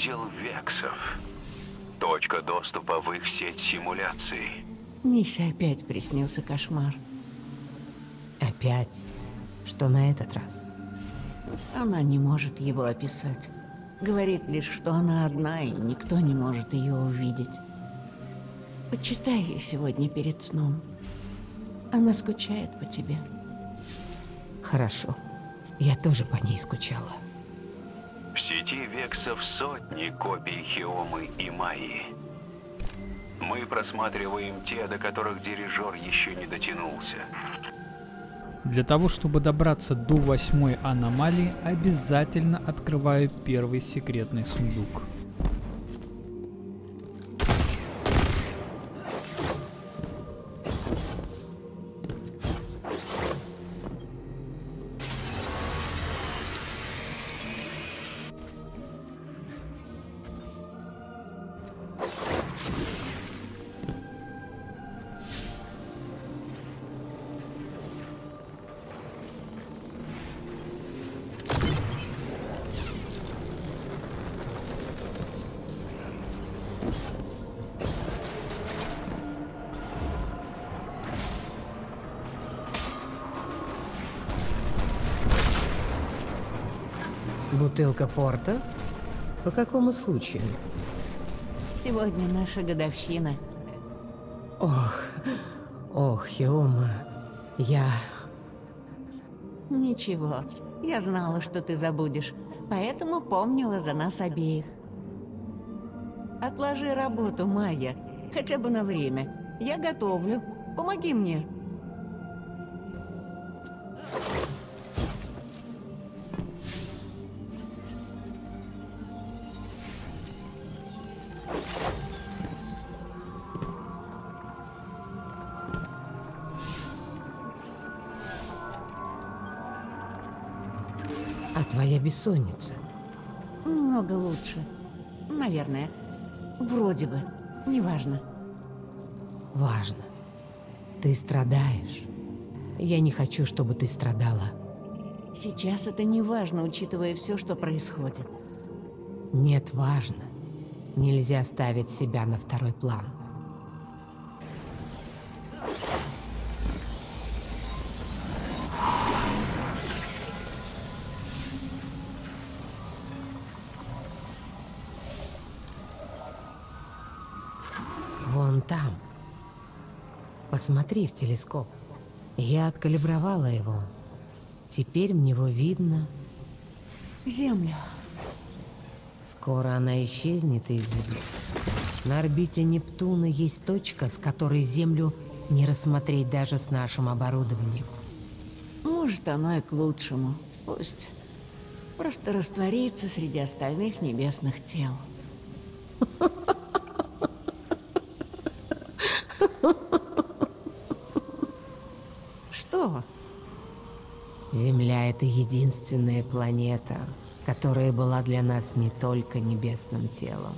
Узел Вексов. Точка доступа в их сеть симуляций. Нисе опять приснился кошмар. Опять? Что на этот раз? Она не может его описать. Говорит лишь, что она одна, и никто не может ее увидеть. Почитай ей сегодня перед сном. Она скучает по тебе. Хорошо. Я тоже по ней скучала. В сети Вексов сотни копий Хиомы и Майи. Мы просматриваем те, до которых дирижер еще не дотянулся. Для того, чтобы добраться до восьмой аномалии, обязательно открываю первый секретный сундук. Бутылка порта? По какому случаю? Сегодня наша годовщина. Ох, ох, Хиома, я... Ничего, я знала, что ты забудешь, поэтому помнила за нас обеих. Отложи работу, Майя, хотя бы на время. Я готовлю. Помоги мне. А твоя бессонница? Много лучше. Наверное. Вроде бы. Неважно. Важно. Ты страдаешь. Я не хочу, чтобы ты страдала. Сейчас это не важно, учитывая все, что происходит. Нет, важно. Нельзя ставить себя на второй план. Посмотри в телескоп. Я откалибровала его. Теперь в него видно. Землю. Скоро она исчезнет из виду. На орбите Нептуна есть точка, с которой Землю не рассмотреть даже с нашим оборудованием. Может, оно и к лучшему. Пусть просто растворится среди остальных небесных тел. Что? Земля — это единственная планета, которая была для нас не только небесным телом.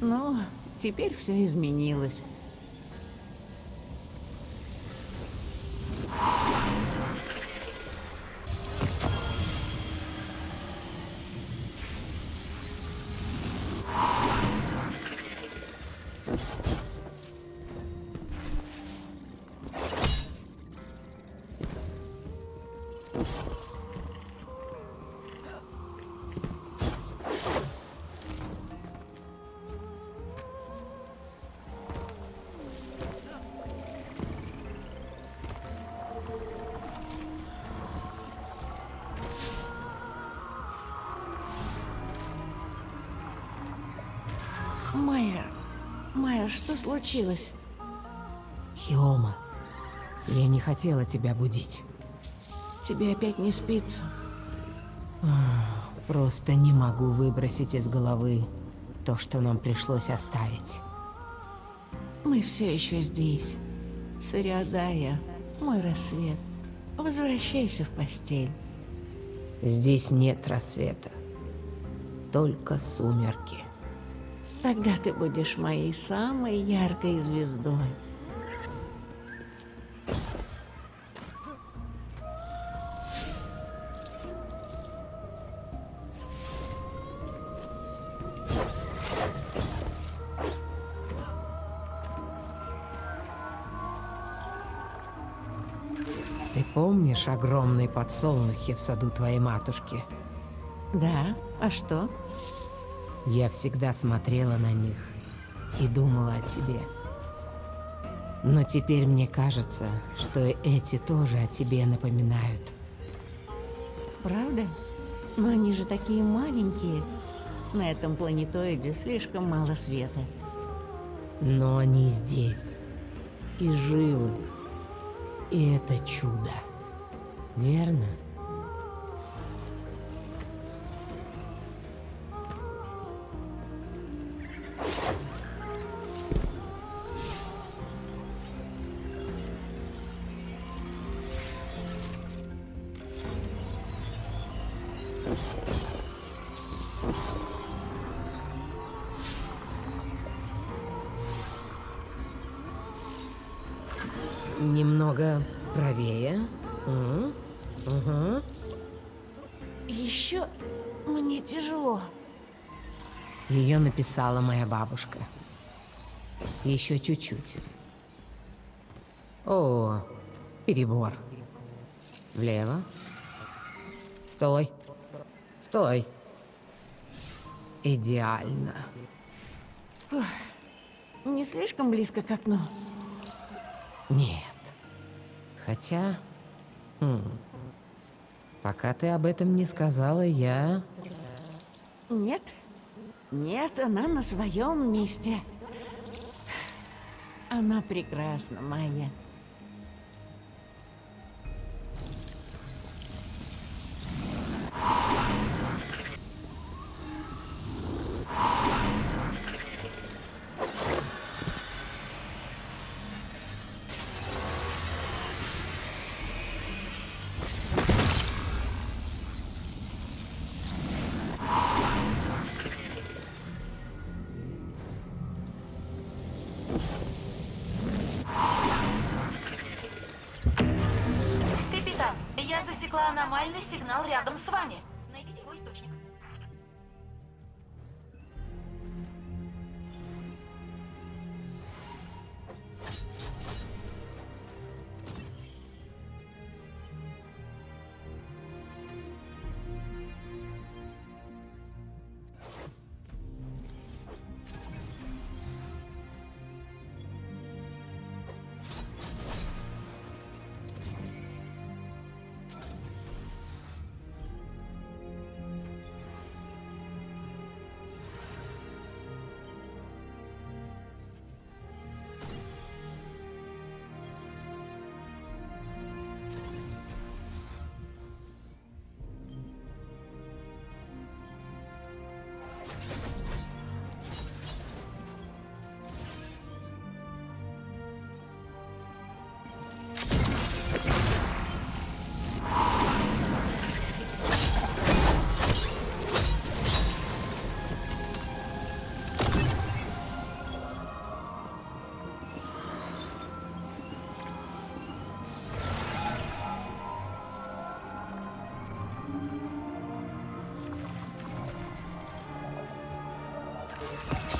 Ну, теперь все изменилось. Майя, Майя, что случилось? Хиома, я не хотела тебя будить. Тебе опять не спится? Просто не могу выбросить из головы то, что нам пришлось оставить. Мы все еще здесь. Сариадая, мой рассвет. Возвращайся в постель. Здесь нет рассвета, только сумерки. Тогда ты будешь моей самой яркой звездой. Ты помнишь огромные подсолнухи в саду твоей матушки? Да, а что? Я всегда смотрела на них и думала о тебе. Но теперь мне кажется, что эти тоже о тебе напоминают. Правда? Но они же такие маленькие. На этом планетоиде слишком мало света. Но они здесь. И живы. И это чудо. Верно? М, Угу. Еще мне тяжело. Ее написала моя бабушка. Еще чуть-чуть. О, перебор. Влево. Стой. Стой. Идеально. Не слишком близко к окну. Нет. Хотя... м, Пока ты об этом не сказала, я... Нет? Нет, она на своем месте. Она прекрасна, Майя. Аномальный сигнал рядом с вами. Найдите его источник.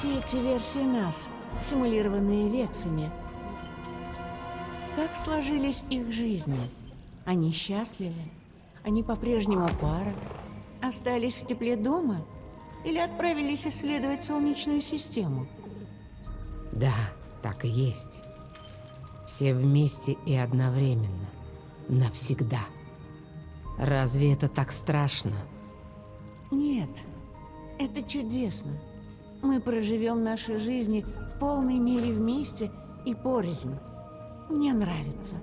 Все эти версии нас, симулированные вексами. Как сложились их жизни? Они счастливы? Они по-прежнему пара? Остались в тепле дома? Или отправились исследовать Солнечную систему? Да, так и есть. Все вместе и одновременно. Навсегда. Разве это так страшно? Нет, это чудесно. Мы проживем наши жизни в полной мере вместе и порознь. Мне нравится.